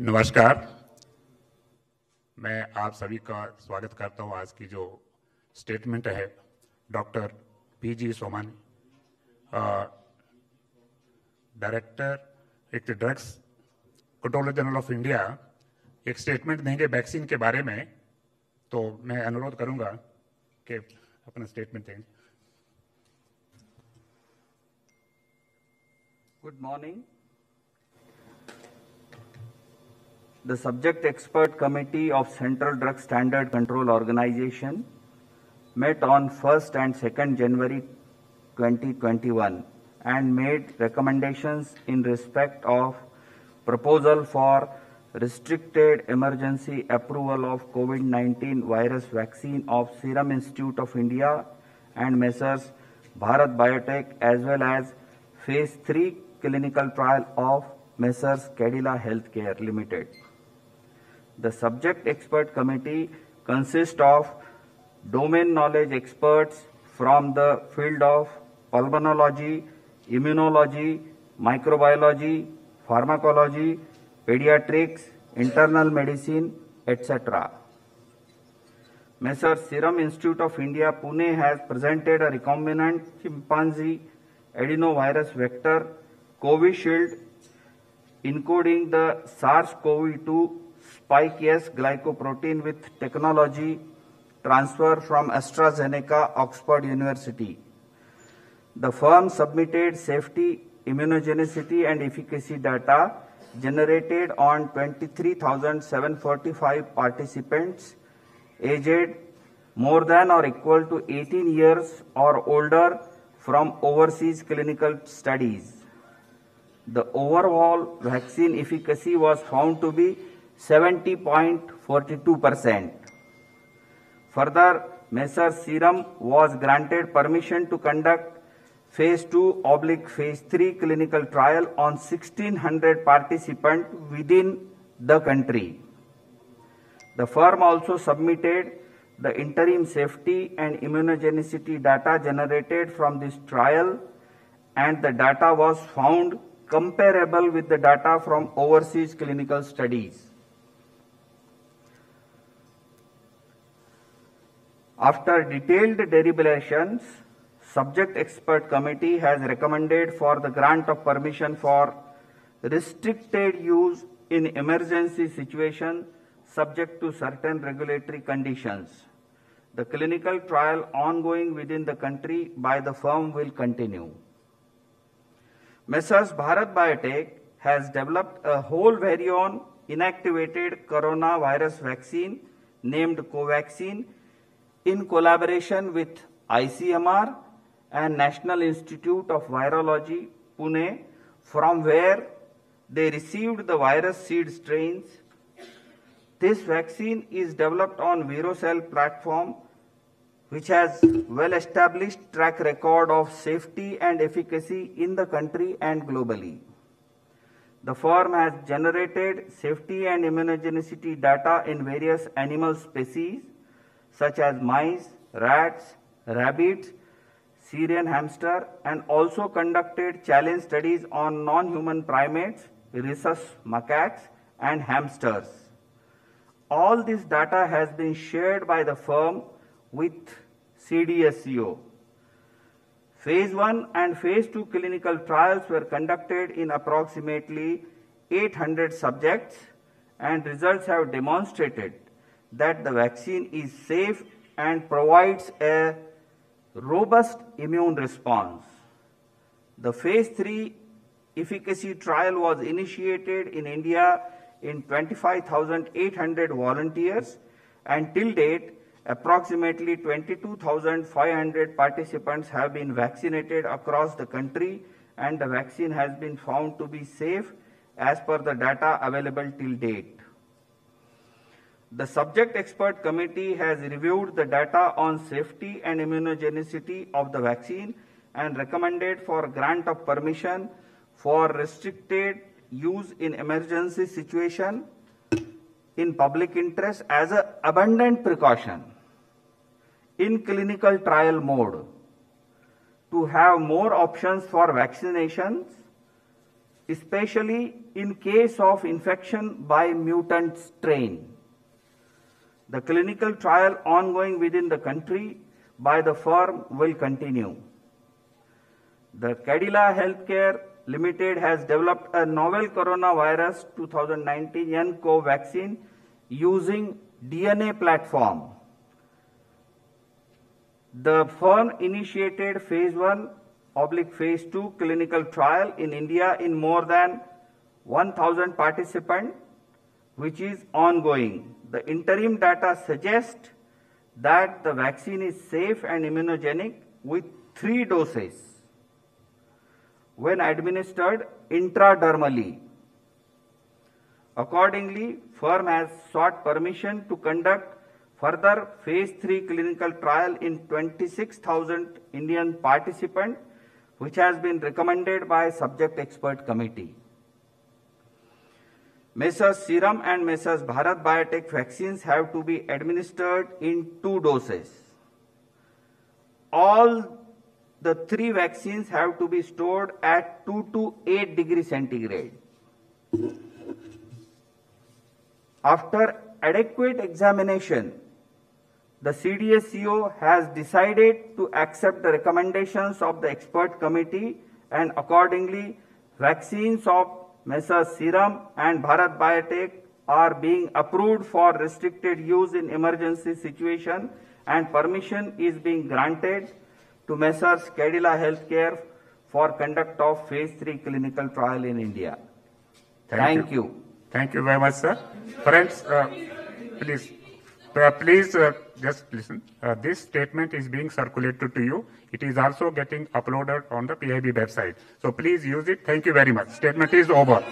नमस्कार। मैं आप सभी का स्वागत करता हूँ आज की जो स्टेटमेंट है doctor P G Somani director एक drugs controller general of India एक स्टेटमेंट देंगे वैक्सीन के बारे में तो मैं अनुरोध करूँगा कि अपना स्टेटमेंट देंगे good morning. The subject expert committee of Central Drug Standard Control Organization met on 1st and 2nd January 2021 and made recommendations in respect of proposal for restricted emergency approval of COVID-19 virus vaccine of Serum Institute of India and Messrs. Bharat Biotech as well as phase 3 clinical trial of Messrs. Cadila Healthcare Limited. The subject expert committee consists of domain knowledge experts from the field of pulmonology, immunology, microbiology, pharmacology, pediatrics, internal medicine, etc. Messrs. Serum Institute of India, Pune has presented a recombinant chimpanzee adenovirus vector Covishield encoding the SARS-CoV-2 spike glycoprotein with technology transfer from AstraZeneca Oxford University. The firm submitted safety, immunogenicity and efficacy data generated on 23,745 participants aged more than or equal to 18 years or older from overseas clinical studies. The overall vaccine efficacy was found to be 70.42%. Further, Messrs. Serum was granted permission to conduct phase 2 oblique phase 3 clinical trial on 1600 participants within the country. The firm also submitted the interim safety and immunogenicity data generated from this trial and the data was found comparable with the data from overseas clinical studies. After detailed deliberations, subject expert committee has recommended for the grant of permission for restricted use in emergency situation subject to certain regulatory conditions. The clinical trial ongoing within the country by the firm will continue. Messrs. Bharat Biotech has developed a whole virion inactivated coronavirus vaccine named Covaxin in collaboration with ICMR and National Institute of Virology, Pune, from where they received the virus seed strains. This vaccine is developed on Vero cell platform, which has well established track record of safety and efficacy in the country and globally. The firm has generated safety and immunogenicity data in various animal species such as mice, rats, rabbits, Syrian hamster, and also conducted challenge studies on non-human primates, rhesus macaques, and hamsters. All this data has been shared by the firm with CDSCO. Phase 1 and Phase 2 clinical trials were conducted in approximately 800 subjects, and results have demonstrated that the vaccine is safe and provides a robust immune response. The phase 3 efficacy trial was initiated in India in 25,800 volunteers and till date approximately 22,500 participants have been vaccinated across the country and the vaccine has been found to be safe as per the data available till date. The subject expert committee has reviewed the data on safety and immunogenicity of the vaccine and recommended for grant of permission for restricted use in emergency situation in public interest as an abundant precaution in clinical trial mode to have more options for vaccinations especially in case of infection by mutant strain. The clinical trial ongoing within the country by the firm will continue. The Cadila Healthcare Limited has developed a novel coronavirus 2019 nCoV vaccine using DNA platform. The firm initiated phase 1 oblique phase 2 clinical trial in India in more than 1000 participants which is ongoing. The interim data suggest that the vaccine is safe and immunogenic with three doses when administered intradermally. Accordingly, firm has sought permission to conduct further phase 3 clinical trial in 26,000 Indian participants which has been recommended by subject expert committee. Messrs Serum and Messrs Bharat Biotech vaccines have to be administered in two doses. All the three vaccines have to be stored at 2 to 8 degrees centigrade. After adequate examination, the CDSCO has decided to accept the recommendations of the expert committee and accordingly vaccines of Messrs Serum and Bharat Biotech are being approved for restricted use in emergency situation and permission is being granted to Messrs Cadila Healthcare for conduct of phase 3 clinical trial in India. Thank, you. Thank you very much, sir. Friends, uh, please, uh, please uh, just listen. Uh, this statement is being circulated to you. It is also getting uploaded on the PIB website. So please use it. Thank you very much. Statement is over.